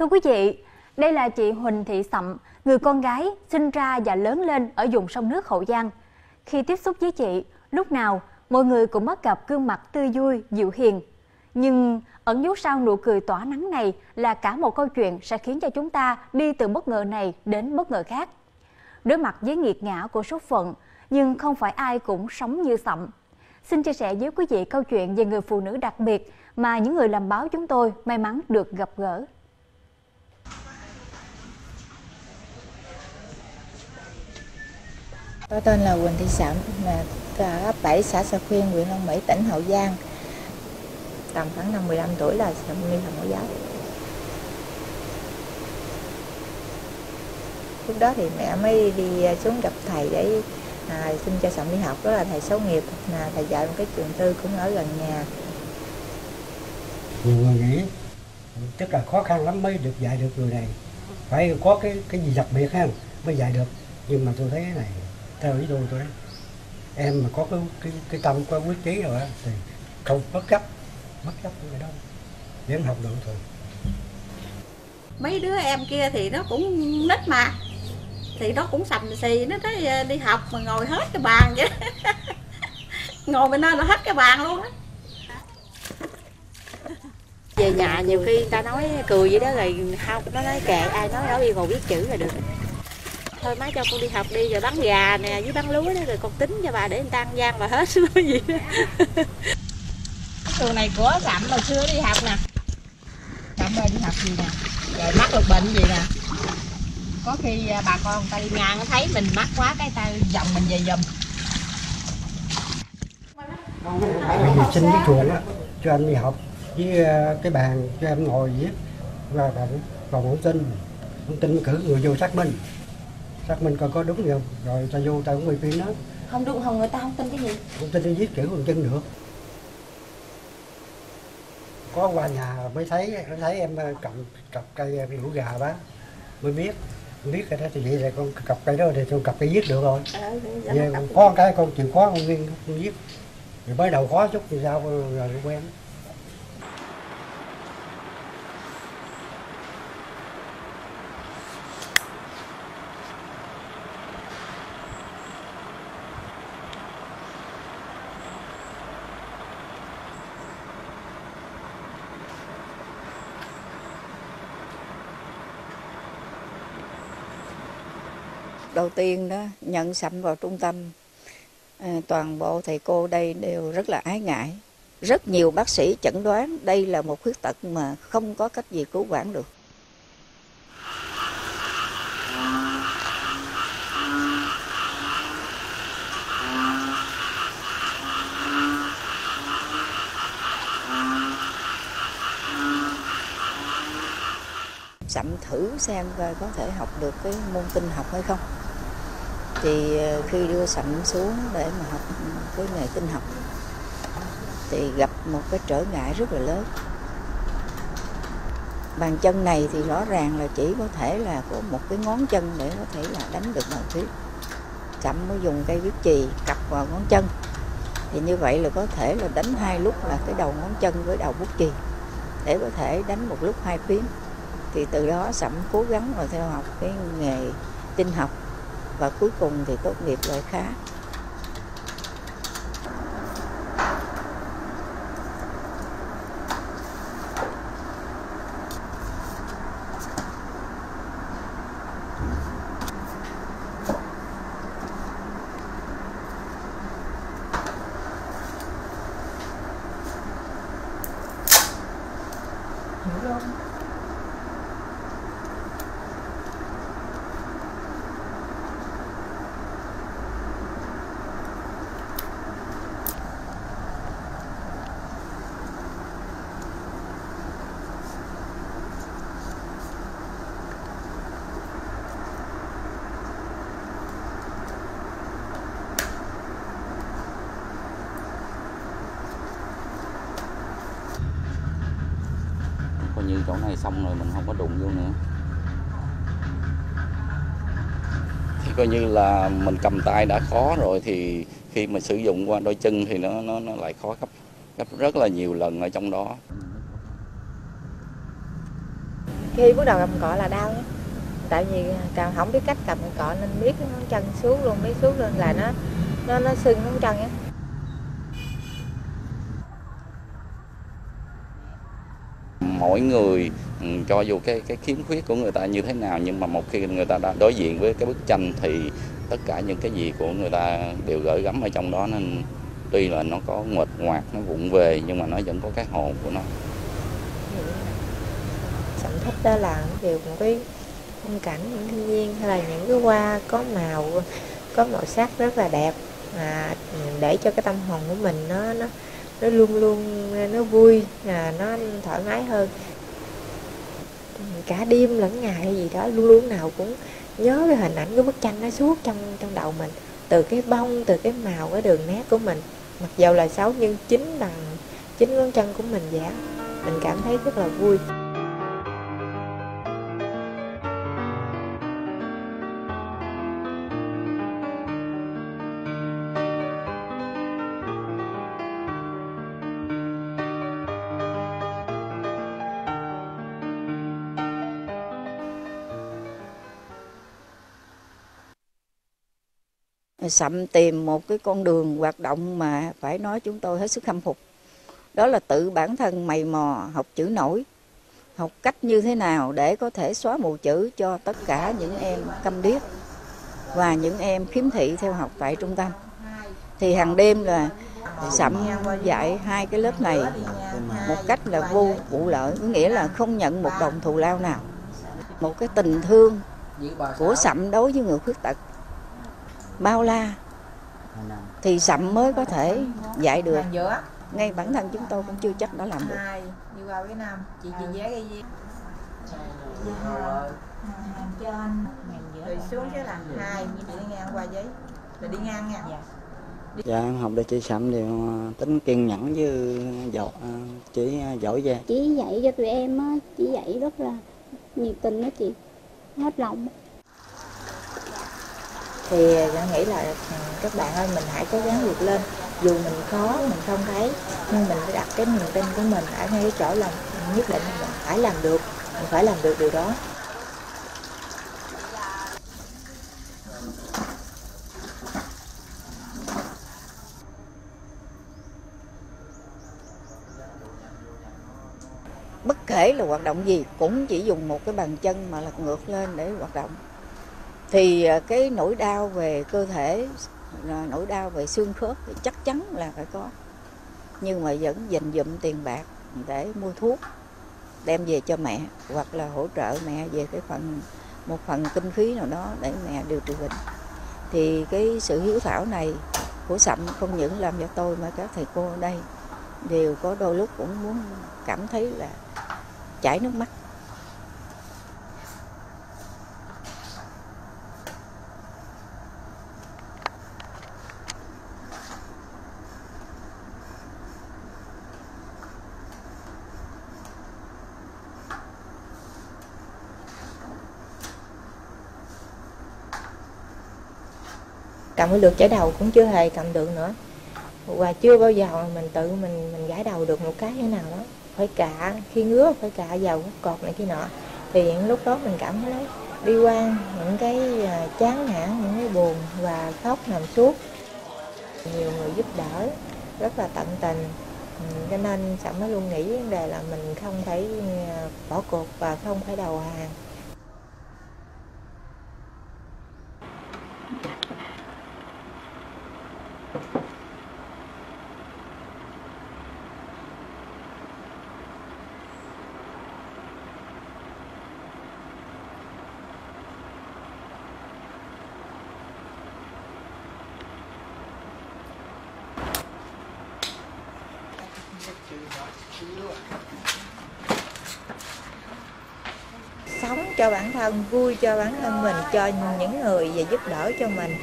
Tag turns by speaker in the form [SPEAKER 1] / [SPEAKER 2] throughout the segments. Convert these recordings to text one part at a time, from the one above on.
[SPEAKER 1] Thưa quý vị, đây là chị Huỳnh Thị Sậm, người con gái sinh ra và lớn lên ở vùng sông nước Hậu Giang. Khi tiếp xúc với chị, lúc nào mọi người cũng bắt gặp gương mặt tươi vui, dịu hiền. Nhưng ẩn dấu sau nụ cười tỏa nắng này là cả một câu chuyện sẽ khiến cho chúng ta đi từ bất ngờ này đến bất ngờ khác. Đối mặt với nghiệt ngã của số phận, nhưng không phải ai cũng sống như Sậm. Xin chia sẻ với quý vị câu chuyện về người phụ nữ đặc biệt mà những người làm báo chúng tôi may mắn được gặp gỡ.
[SPEAKER 2] Tôi tên là Quỳnh Thị sậm là ấp 7 xã Sa Khuyên, huyện Long Mỹ, tỉnh Hậu Giang. Tầm khoảng năm 15 tuổi là Sạm Nghi là mẫu giáo. Lúc đó thì mẹ mới đi à, xuống gặp thầy để à, xin cho sậm đi học, đó là thầy số nghiệp, là thầy dạy một cái trường tư cũng ở gần nhà.
[SPEAKER 3] nhiều người nghĩ tức là khó khăn lắm mới được dạy được người này phải có cái cái gì đặc biệt ha mới dạy được nhưng mà tôi thấy cái này theo ý tôi tôi thấy em mà có cái cái, cái tâm có quyết chí rồi á thì không bất chấp bất chấp người đâu vẫn học được thôi.
[SPEAKER 4] Mấy đứa em kia thì nó cũng nít mà. Thì nó cũng sầm xì nó tới ờ, đi học mà ngồi hết cái bàn vậy đó. ngồi bên đó là hết cái bàn luôn á.
[SPEAKER 5] Về nhà nhiều khi ta nói cười vậy đó rồi không nó nói kệ ai nói đó yêu cầu biết chữ là được thôi má cho con đi học đi rồi bán gà nè với bán lúa đó rồi con tính cho bà để người ta ăn gian bà hết nói gì đó.
[SPEAKER 6] trường này của sậm mà xưa đi học nè. Ơi đi học gì nè? Rồi mắc được bệnh gì nè? Có khi à, bà con người ta đi ngang thấy mình mắc quá cái ta dòng mình về giùm
[SPEAKER 3] bởi vì xin cái chuồng á cho anh đi học với ờ, cái bàn cho em ngồi viết và vào vào mẫu tin thông tin cử người vô xác minh xác minh coi có đúng không? Rồi ta vô ta cũng quay phim đó.
[SPEAKER 6] Không đúng không người ta không tin cái gì.
[SPEAKER 3] Thông tin đi viết chữ bằng chân được có qua nhà mới thấy mới thấy em ờ, cầm cặp cây ờ, lũ gà đó mới biết biết cái đó thì vậy là con cặp cây đó thì con cặp cây viết được rồi. Về có một cái con chịu khó con nghiêng con viết rồi mới đầu khó chút thì sao rồi quen
[SPEAKER 2] Đầu tiên đó, nhận sẵn vào trung tâm, à, toàn bộ thầy cô đây đều rất là ái ngại. Rất nhiều bác sĩ chẩn đoán đây là một khuyết tật mà không có cách gì cứu vãn được. sẵn thử xem coi có thể học được cái môn tin học hay không. Thì ờ, khi đưa Sậm xuống để mà học cái nghề tinh học, thì gặp một cái trở ngại rất là lớn. Bàn chân này thì rõ ràng là chỉ có thể là có một cái ngón chân để có thể là đánh được bàn phím. chậm mới dùng cây viết chì cặp vào ngón chân. Thì như vậy là có thể là đánh hai lúc là cái đầu ngón chân với đầu bút chì để có thể đánh một lúc hai phím thì từ đó sẩm cố gắng và theo học cái nghề tinh học và cuối cùng thì tốt nghiệp loại khá
[SPEAKER 7] coi như chỗ này xong rồi mình không có đụng vô nữa. Thì coi như là mình cầm tay đã khó rồi thì khi mà sử dụng qua đôi chân thì nó nó nó lại khó gấp gấp rất là nhiều lần ở trong đó.
[SPEAKER 8] Khi bước đầu cầm cọ là đau nhé tại vì càng không biết cách cầm cọ nên biết chân xuống luôn biết xuống luôn là nó nó nó sưng ngón chân á
[SPEAKER 7] mỗi người ừ, cho dù cái cái khiếm khuyết của người ta như thế nào, nhưng mà một khi người ta đã đối diện với cái bức tranh thì tất cả những cái gì của người ta đều gửi gắm ở trong đó. Nên tuy là nó có nguệch ngoạc, nó vụng về, nhưng mà nó vẫn có cái hồn của nó.
[SPEAKER 8] Sản thích đó là đều một cái phong cảnh những thiên nhiên, hay là những cái hoa có màu có màu sắc rất là đẹp. Mà để cho cái tâm hồn của mình nó nó nó luôn luôn nó vui à, nó thoải mái hơn. Cả đêm lẫn ngày hay gì đó luôn luôn nào cũng nhớ cái hình ảnh cái bức tranh nó suốt trong trong đầu mình. Từ cái bông từ cái màu cái đường nét của mình. Mặc dầu là xấu nhưng chính bằng chính ngón chân của mình vẽ mình cảm thấy rất là vui. Sậm tìm một cái con đường hoạt động mà phải nói chúng tôi hết sức khâm phục. Đó là tự bản thân mày mò học chữ nổi, học cách như thế nào để có thể xóa mù chữ cho tất cả những em câm điếc và những em khiếm thị theo học tại trung tâm. Thì hàng đêm là sậm dạy hai cái lớp này một cách là vô vụ lợi, có nghĩa là không nhận một đồng thù lao nào. Một cái tình thương của sậm đối với người khuyết tật bao la thì sậm mới có thể dạy được. Ngay bản thân chúng tôi cũng chưa chắc đã làm được.
[SPEAKER 6] Đi qua cái năm chị chị vé cái gì? Rồi xuống sẽ làm hai như đi ngang qua giấy. Rồi đi ngang nha.
[SPEAKER 9] Dạ. Em học để chị sậm thì tính kiên nhẫn với giỏi chỉ giỏi về.
[SPEAKER 10] Chỉ dạy cho tụi em á chỉ dạy rất là nhiệt tình đó chị. Hết lòng
[SPEAKER 8] thì tôi nghĩ là ừ, các bạn ơi, mình hãy cố gắng vượt lên. Dù mình khó mình không thấy, nhưng mình phải đặt cái niềm tin của mình ở ngay cái chỗ là nhất định là mình phải làm được, mình phải làm được điều đó. Bất kể là hoạt động gì, cũng chỉ dùng một cái bàn chân mà lật ngược lên để hoạt động thì à, cái nỗi đau về cơ thể à, nỗi đau về xương khớp thì chắc chắn là phải có. Nhưng mà vẫn dành dụm tiền bạc để mua thuốc, đem về cho mẹ hoặc là hỗ trợ mẹ về cái phần, một phần kinh phí nào đó để mẹ điều trị bệnh. Thì cái sự hiếu thảo này của sậm không những làm cho tôi mà các thầy cô ở đây đều có đôi lúc cũng muốn cảm thấy là chảy nước mắt. Cầm cái lượt chải đầu cũng chưa hề cầm được nữa. Và chưa bao giờ mình tự mình mình gãi đầu được một cái thế nào đó. Phải cạ khi ngứa, phải cạ vào cột này kia nọ. Thì những lúc đó mình cảm thấy đi qua những cái à, chán nản, những cái buồn và khóc nằm suốt. Nhiều người giúp đỡ, rất là tận tình. Ừ, cho nên sẵn mới luôn nghĩ vấn đề là mình không phải à, bỏ cuộc và không phải đầu hàng. Sống cho bản thân vui cho bản thân mình cho những người và giúp đỡ cho mình.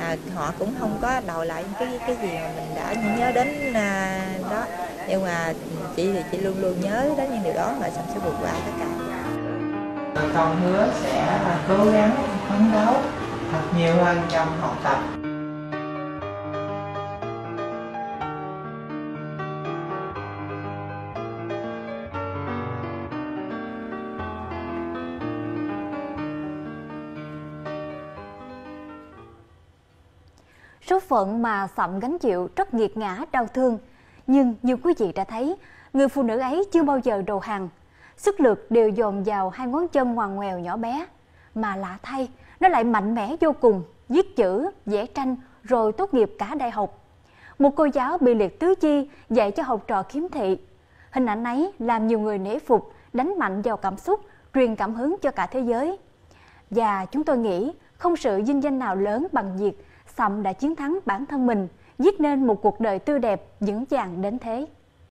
[SPEAKER 8] À, họ cũng không có đòi lại cái cái gì mà mình đã nhớ đến à, đó. Nhưng mà chị thì chị luôn luôn nhớ đến những điều đó mà sẵn sẽ vượt qua tất cả.
[SPEAKER 6] Con hứa sẽ cố gắng phấn đấu thật nhiều hơn trong học tập.
[SPEAKER 1] Số phận mà Sậm gánh chịu rất nghiệt ngã đau thương. Nhưng như quý vị đã thấy, người phụ nữ ấy chưa bao giờ đầu hàng. Sức lực đều dồn vào hai ngón chân ngoằn ngoèo nhỏ bé. Mà lạ thay, nó lại mạnh mẽ vô cùng, viết chữ, vẽ tranh, rồi tốt nghiệp cả đại học. Một cô giáo bị liệt tứ chi dạy cho học trò khiếm thị. Hình ảnh ấy làm nhiều người nể phục, đánh mạnh vào cảm xúc, truyền cảm hứng cho cả thế giới. Và chúng tôi nghĩ không sự vinh danh nào lớn bằng việc Sậm đã chiến thắng bản thân mình, viết nên một cuộc đời tươi đẹp, vững vàng đến thế.